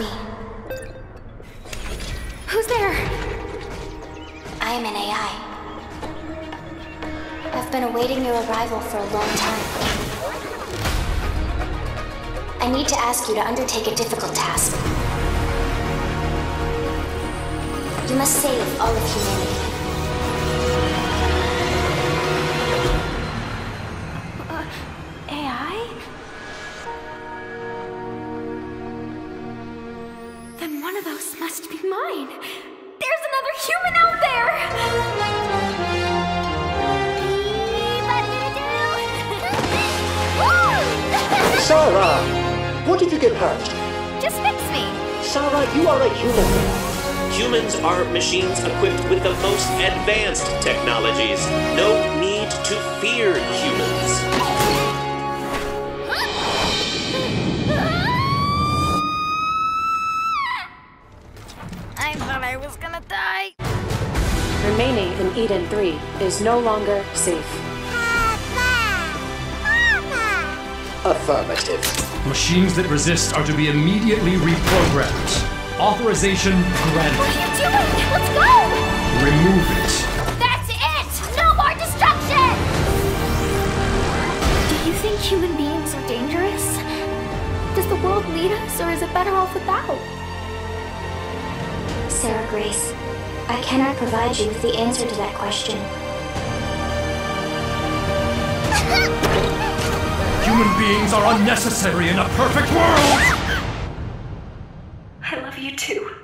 me. Who's there? I am an AI. I've been awaiting your arrival for a long time. I need to ask you to undertake a difficult task. You must save all of humanity. Uh, AI? Then one of those must be mine. There's another human out there! Sara! What did you get hurt? Just fix me. Sara, you are a human. Humans are machines equipped with the most advanced technologies. No need to fear humans. Thought I was gonna die. Remaining in Eden 3 is no longer safe. Affirmative. Machines that resist are to be immediately reprogrammed. Authorization granted. What granted. are you doing? Let's go! Remove it. That's it! No more destruction! Do you think human beings are dangerous? Does the world need us, or is it better off without? Sara Grace, I cannot provide you with the answer to that question. Human beings are unnecessary in a perfect world! I love you too. Live,